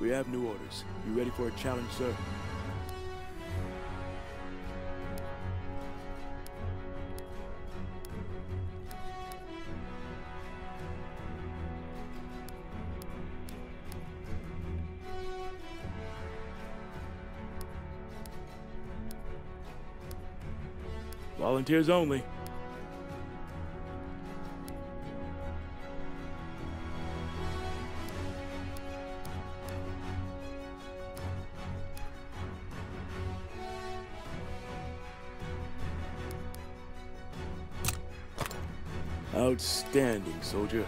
We have new orders. You ready for a challenge, sir? Volunteers only. Outstanding, soldier.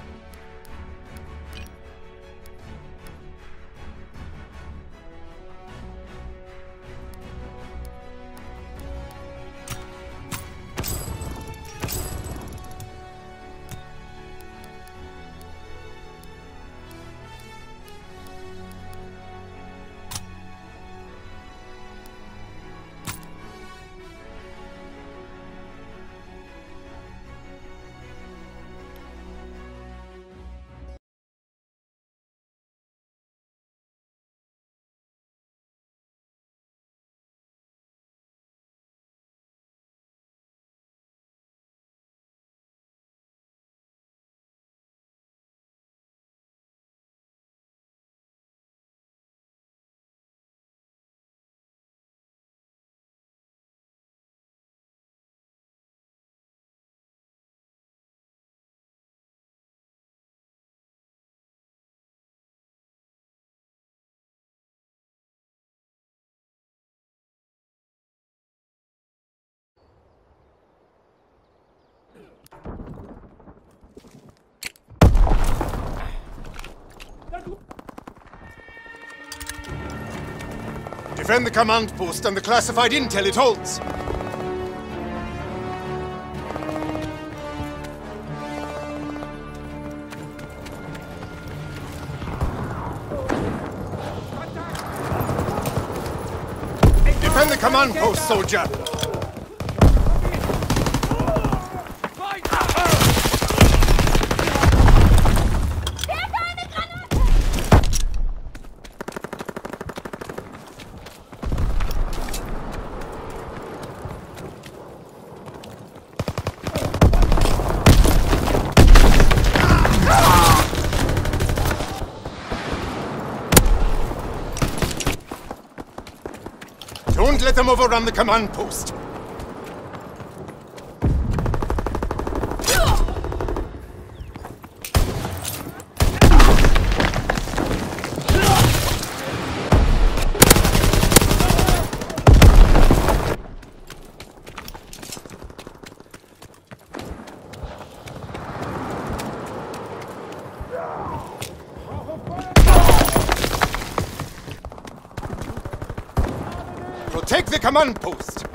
Defend the command post and the classified intel it holds. Defend the command post, soldier! Don't let them overrun the command post. Command post.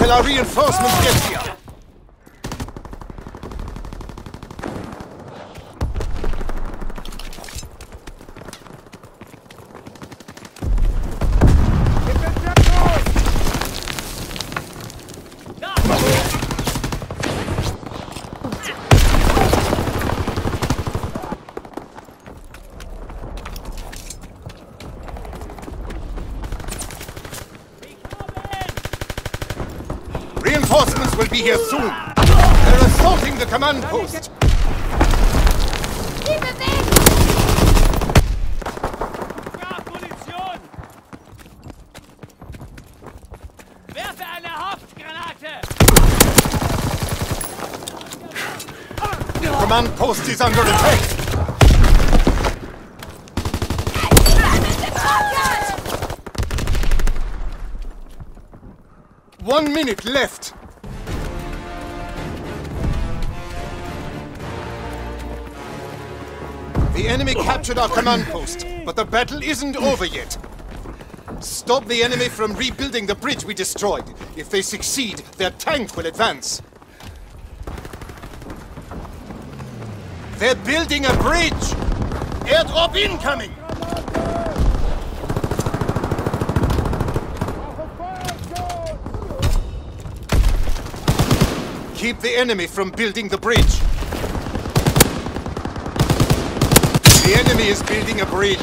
Until our reinforcements get here. Reinforcements will be here soon. They're assaulting the command post. Ja, Munition! Werfe eine Haftgranate! Command post is under attack. One minute left. The enemy captured our command post, but the battle isn't over yet. Stop the enemy from rebuilding the bridge we destroyed. If they succeed, their tank will advance. They're building a bridge! Airdrop incoming! Keep the enemy from building the bridge. The enemy is building a bridge.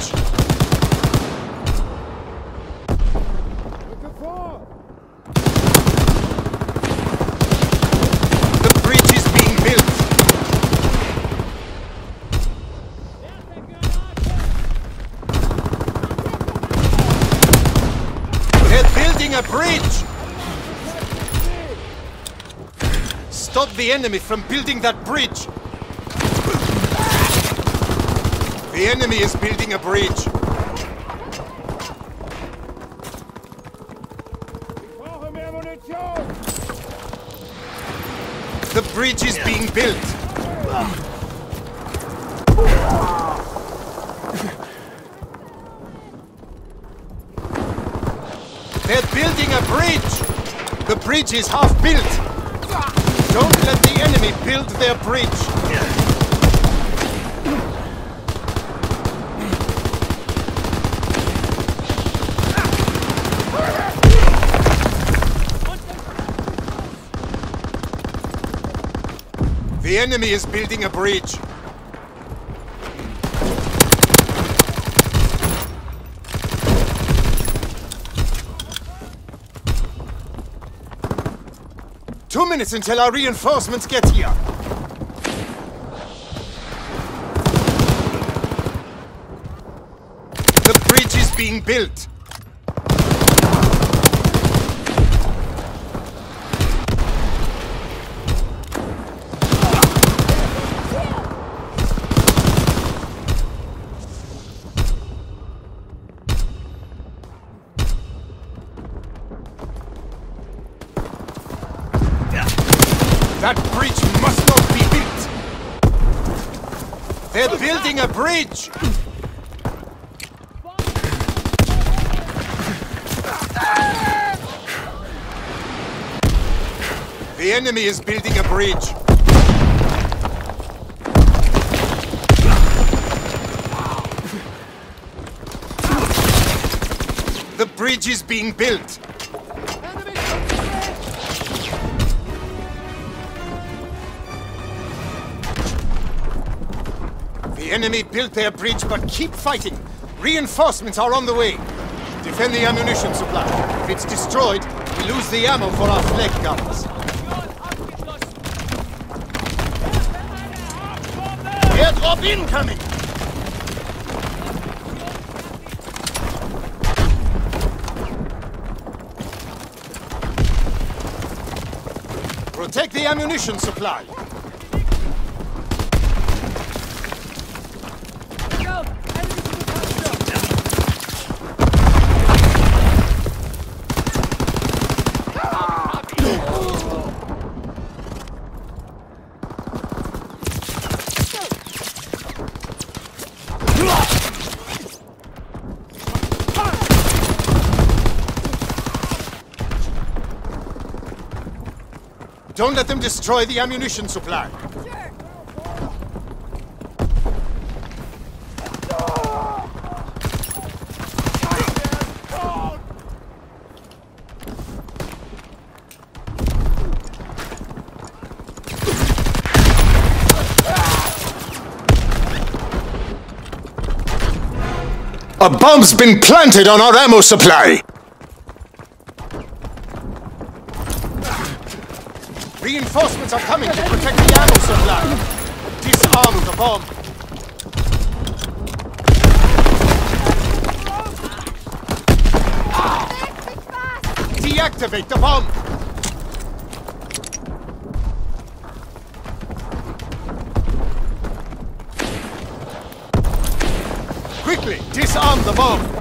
The bridge is being built. They're building a bridge! Stop the enemy from building that bridge! The enemy is building a bridge. The bridge is being built. They're building a bridge! The bridge is half built! Don't let the enemy build their bridge! The enemy is building a bridge. Two minutes until our reinforcements get here. The bridge is being built. The enemy is building a bridge. The bridge is being built. The enemy built their bridge, but keep fighting. Reinforcements are on the way. Defend the ammunition supply. If it's destroyed, we lose the ammo for our flak guns. Airdrop incoming! Protect the ammunition supply. Don't let them destroy the ammunition supply. A bomb's been planted on our ammo supply! Reinforcements are coming to protect the ammo supply! Disarm the bomb! Deactivate the bomb! Quickly, disarm the bomb!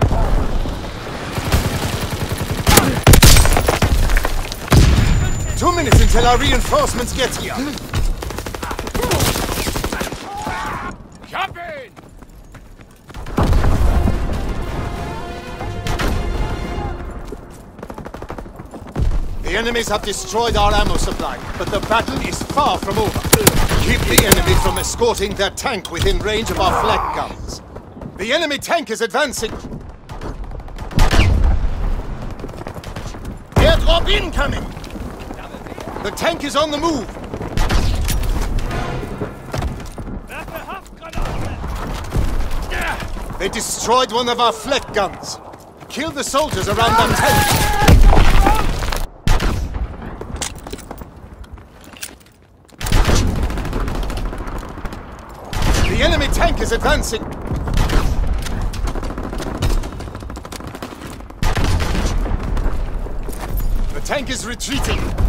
Two minutes until our reinforcements get here. Jump in! The enemies have destroyed our ammo supply, but the battle is far from over. Keep the enemy from escorting their tank within range of our flak guns. The enemy tank is advancing. Airdrop incoming! The tank is on the move. They destroyed one of our flak guns. Kill the soldiers around that tank. The enemy tank is advancing. The tank is retreating.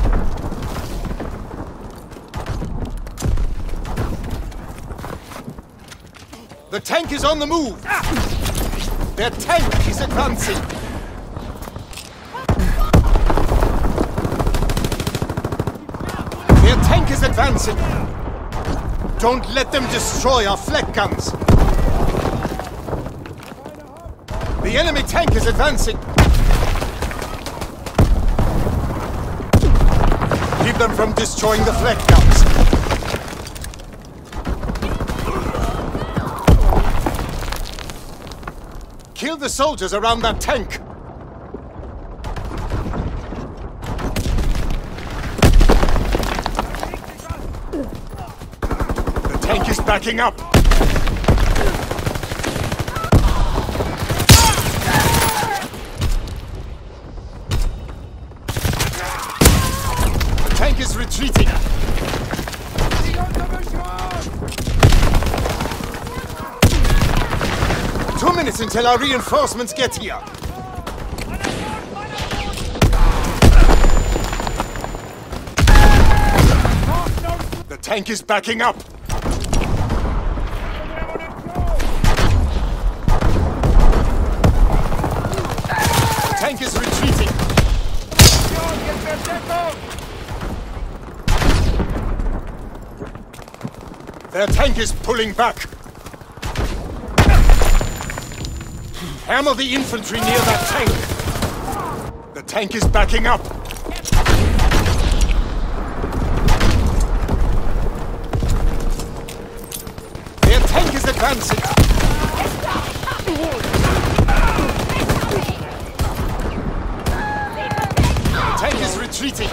The tank is on the move. Their tank is advancing. Their tank is advancing. Don't let them destroy our flak guns. The enemy tank is advancing. Keep them from destroying the flak guns. Kill the soldiers around that tank. The tank is backing up. The tank is retreating. Two minutes until our reinforcements get here. The tank is backing up. The tank is retreating. Their tank is pulling back. Hammer the infantry near that tank. The tank is backing up. Their tank is advancing. The tank is retreating.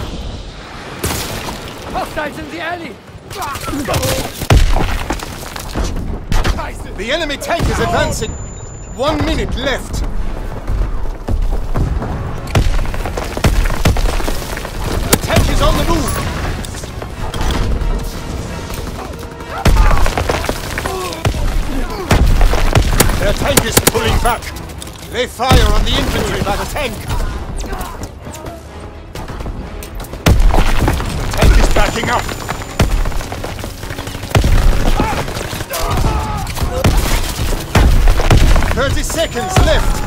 Hostiles in the alley! The enemy tank is advancing. One minute left. The tank is on the move. Their tank is pulling back. They fire on the infantry by the tank. The tank is backing up. Thirty seconds left.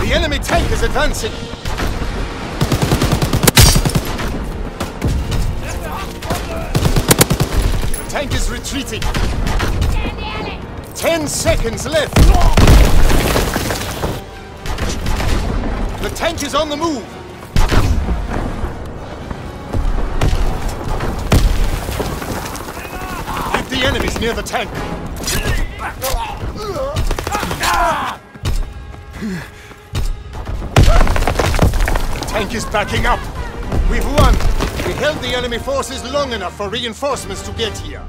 The enemy tank is advancing. The tank is retreating. Ten seconds left. The tank is on the move. Enemies near the tank. The tank is backing up. We've won. We held the enemy forces long enough for reinforcements to get here.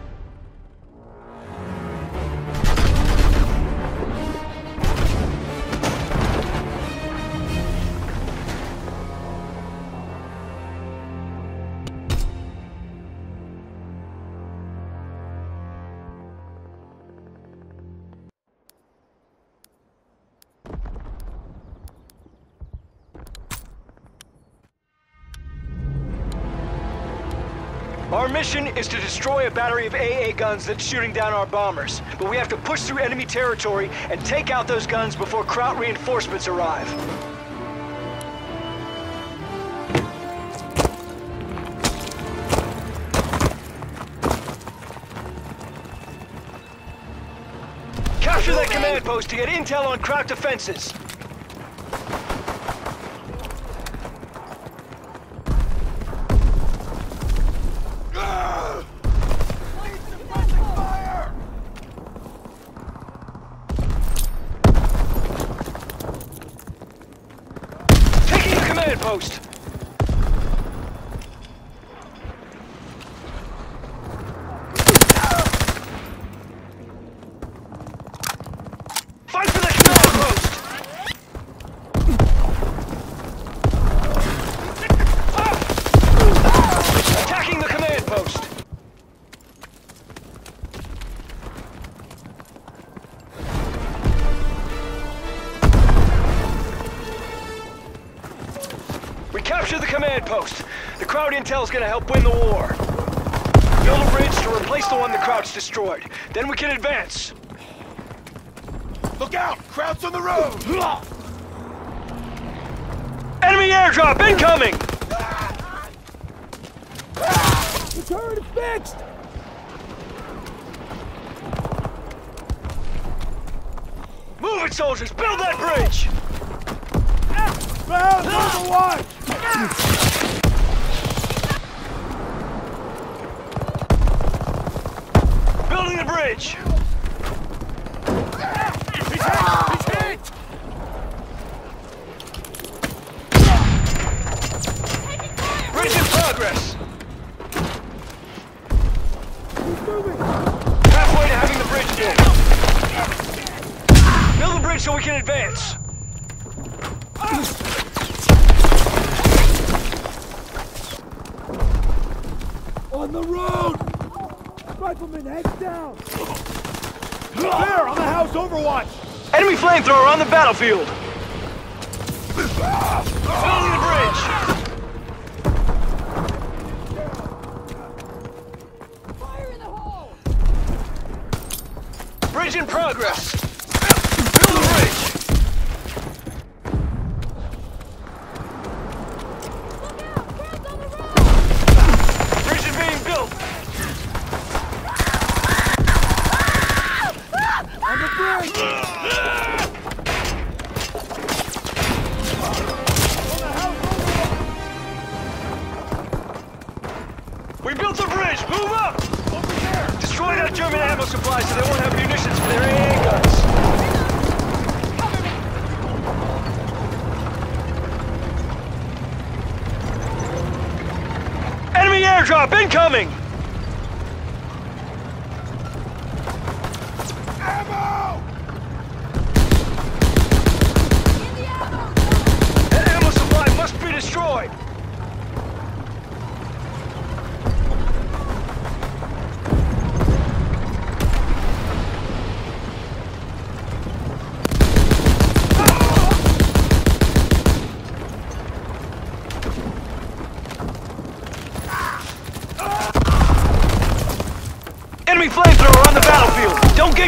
Our mission is to destroy a battery of AA guns that's shooting down our bombers. But we have to push through enemy territory and take out those guns before Kraut reinforcements arrive. Capture that command post to get intel on Kraut defenses. Taking the command post. Captured the command post. The Kraut intel's gonna help win the war. Build a bridge to replace the one the Kraut's destroyed. Then we can advance. Look out! Krauts on the road! Enemy airdrop incoming! The turret is fixed! Move it, soldiers! Build that bridge! Round number one! Building the bridge! Bridge in progress! Halfway to having the bridge built. Build the bridge so we can advance. On the road! Rifleman, heads down! There, on the house overwatch! Enemy flamethrower on the battlefield!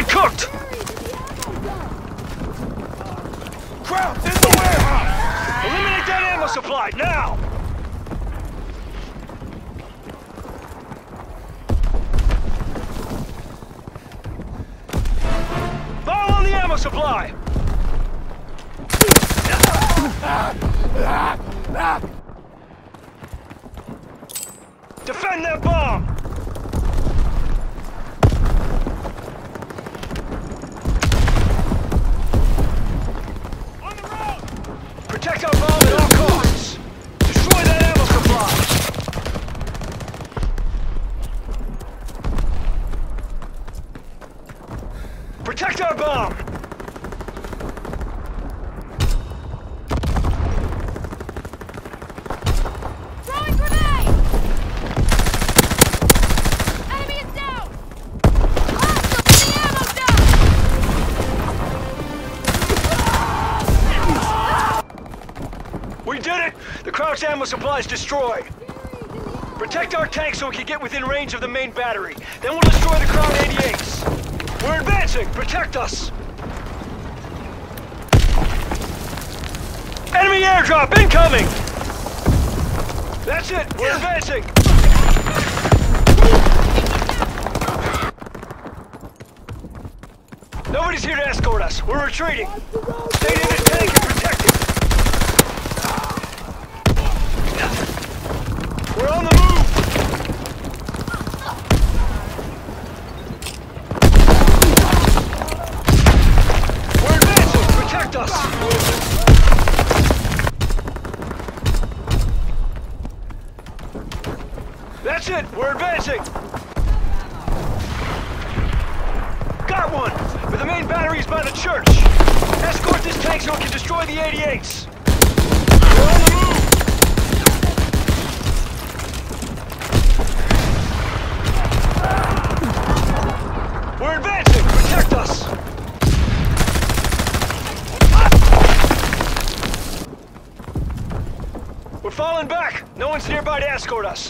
Battlefield! Get cooked! Krauts in the warehouse! Eliminate that ammo supply, now! Protect our bomb! Throwing grenade! Enemy is down! The ammo down! We did it! The Kraut ammo supply is destroyed! Protect our tanks so we can get within range of the main battery. Then we'll destroy the Kraut 88s. We're advancing! Protect us! Enemy airdrop incoming! That's it! We're advancing! Nobody's here to escort us. We're retreating. Stay We're advancing. Got one! But the main battery's by the church! Escort this tank so it can destroy the 88s! We're on the move! We're advancing! Protect us! We're falling back! No one's nearby to escort us!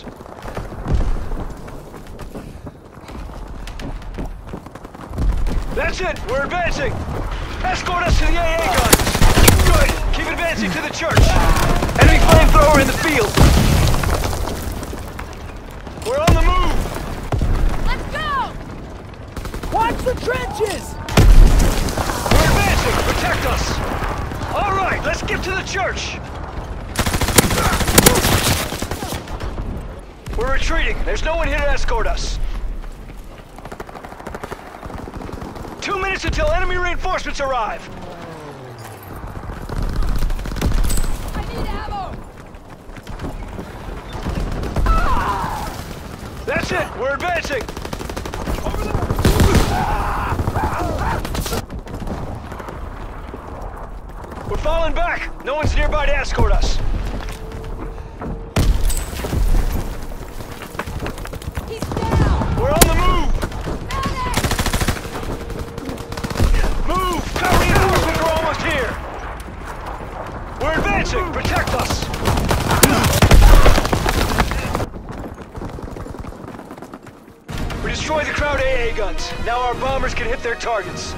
That's! We're advancing! Escort us to the AA guns! Good! Keep advancing to the church! Enemy flamethrower in the field! We're on the move! Let's go! Watch the trenches! We're advancing! Protect us! Alright, let's get to the church! We're retreating. There's no one here to escort us. Minutes until enemy reinforcements arrive. I need ammo! That's it. We're advancing. We're falling back. No one's nearby to escort us. Crowd AA guns. Now our bombers can hit their targets.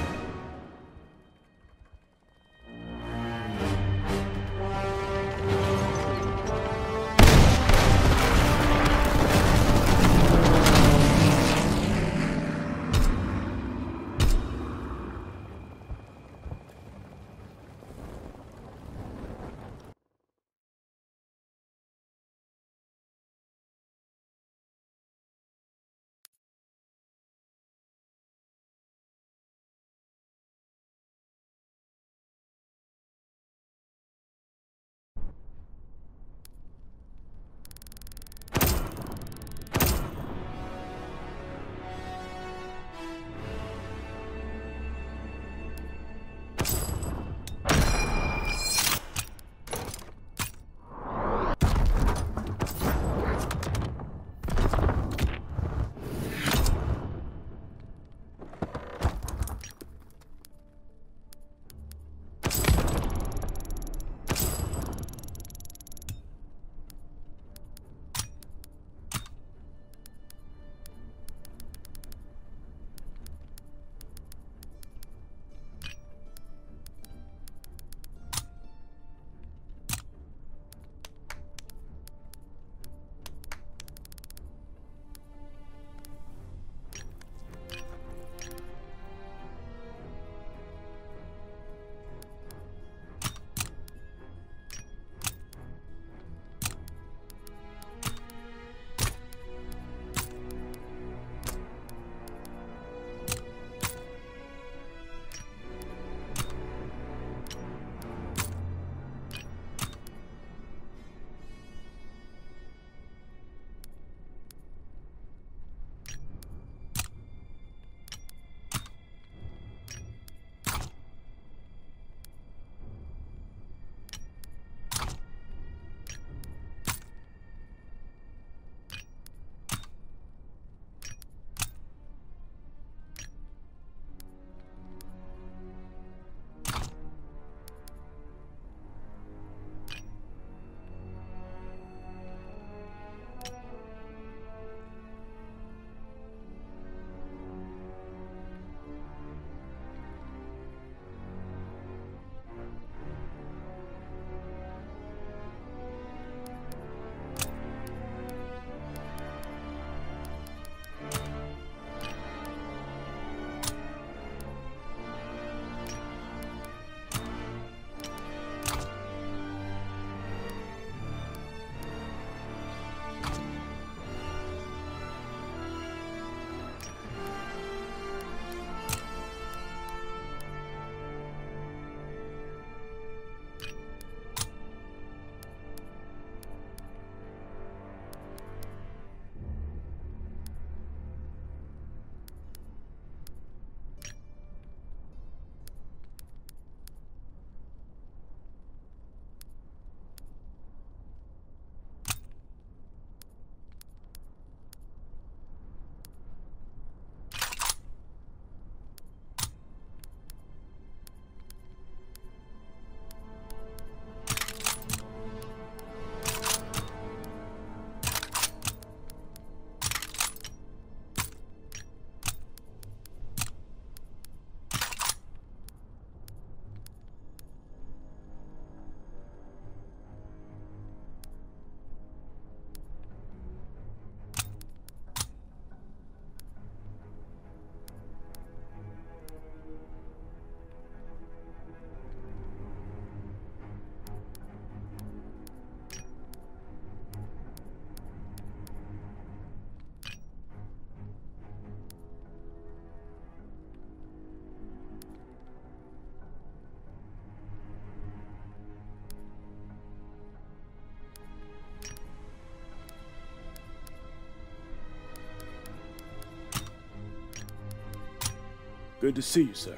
Good to see you, sir.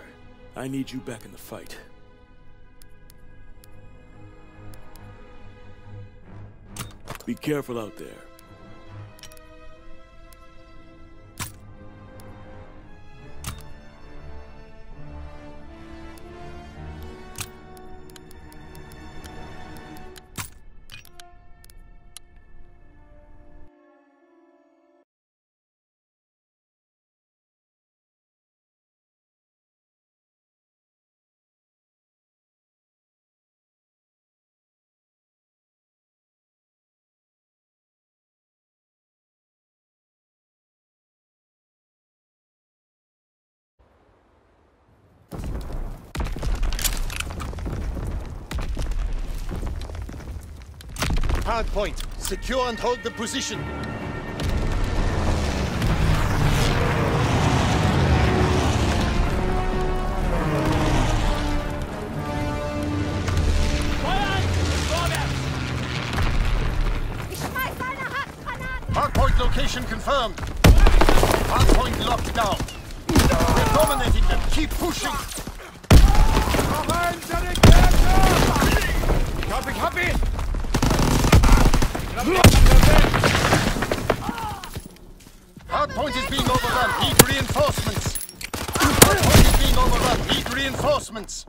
I need you back in the fight. Be careful out there. Hard point. Secure and hold the position. Ich schmeiß eine Handgranate! Hardpoint location confirmed. Hardpoint locked down. We're dominating them. Keep pushing. Copy, copy! Hardpoint is being overrun. Need reinforcements. Hardpoint is being overrun. Need reinforcements.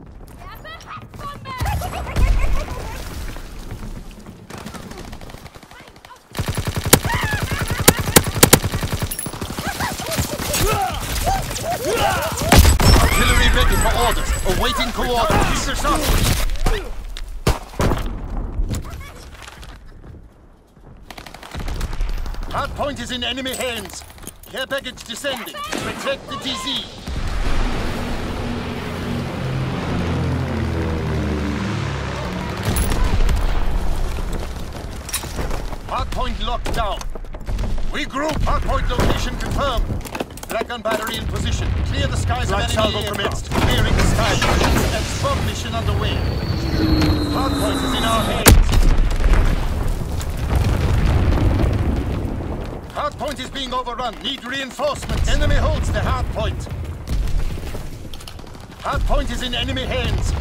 Artillery ready for orders. Awaiting coordinates. Keep this up. Hardpoint is in enemy hands. Care package descending. Protect the DZ. Hardpoint locked down. Regroup. Hardpoint location confirmed. Dragon battery in position. Clear the skies Black of enemy commenced. Clearing the skies. Export mission underway. Hardpoint is in our hands. Hardpoint is being overrun. Need reinforcements. Enemy holds the hardpoint. Hardpoint is in enemy hands.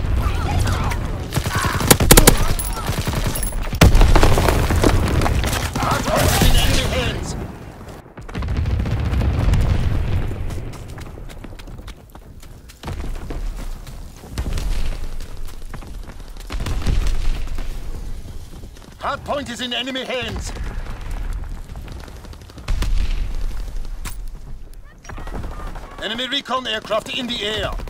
Hardpoint is in enemy hands. Hardpoint is in enemy hands. Enemy recon aircraft in the air.